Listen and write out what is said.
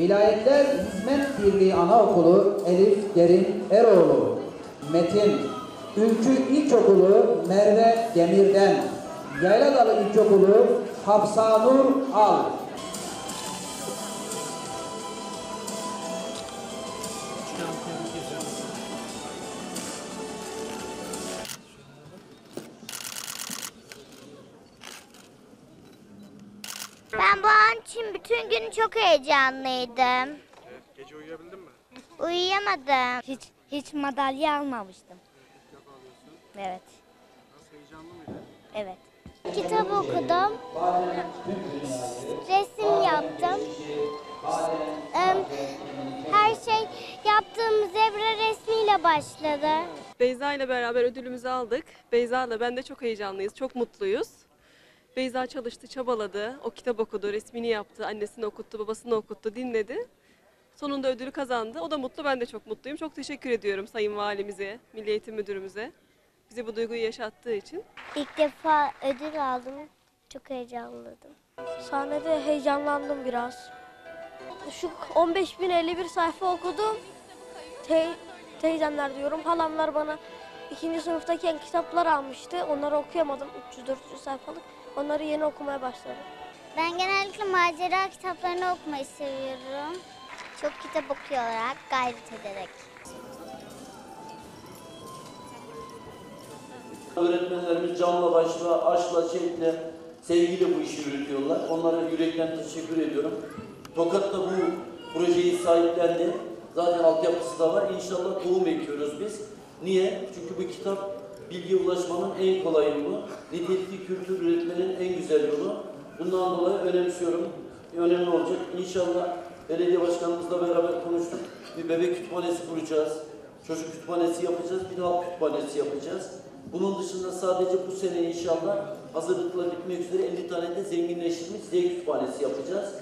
Vilayetler Hizmet Birliği Anaokulu Elif Derin Eroğlu. Metin Ülkü İlkokulu Merve Demir'den. Yayladalı İlkokulu Hafsanur Al. Ben bu an için bütün gün çok heyecanlıydım. Gece uyuyabildin mi? Uyuyamadım. Hiç hiç madalya almamıştım. Evet. Nasıl heyecanlı mıydı? Evet. Kitap okudum. Resim yaptım. Her şey yaptığım zebra resmiyle başladı. Beyza ile beraber ödülümüzü aldık. Beyza ile ben de çok heyecanlıyız, çok mutluyuz. Beyza çalıştı, çabaladı, o kitap okudu, resmini yaptı, annesini okuttu, babasını okuttu, dinledi. Sonunda ödülü kazandı. O da mutlu, ben de çok mutluyum. Çok teşekkür ediyorum Sayın Valimize, Milli Eğitim Müdürümüze. Bize bu duyguyu yaşattığı için. İlk defa ödül aldım. Çok heyecanlıydım. Sahnede heyecanlandım biraz. Şu 15.051 sayfa okudum. Te- teyzemler diyorum. Halamlar bana ikinci sınıftayken kitaplar almıştı. Onları okuyamadım. 300-400 sayfalık. Onları yeni okumaya başladım. Ben genellikle macera kitaplarını okumayı seviyorum. Çok kitap okuyarak, gayret ederek. Öğretmenlerimiz canla başla, aşkla, şevkle, sevgiyle bu işi yürütüyorlar. Onlara yürekten teşekkür ediyorum. Tokat da bu projeyi sahiplendi. Zaten altyapısı da var. İnşallah tohum ekiyoruz biz. Niye? Çünkü bu kitap bilgiye ulaşmanın en kolay yolu. Nitelikli kültür üretmenin en güzel yolu. Bundan dolayı önemsiyorum. Önemli olacak. İnşallah belediye başkanımızla beraber konuştuk. Bir bebek kütüphanesi kuracağız. Çocuk kütüphanesi yapacağız. Bir halk kütüphanesi yapacağız. Bunun dışında sadece bu sene inşallah hazırlıklar bitmek üzere 50 tane de zenginleştirilmiş Z kütüphanesi yapacağız.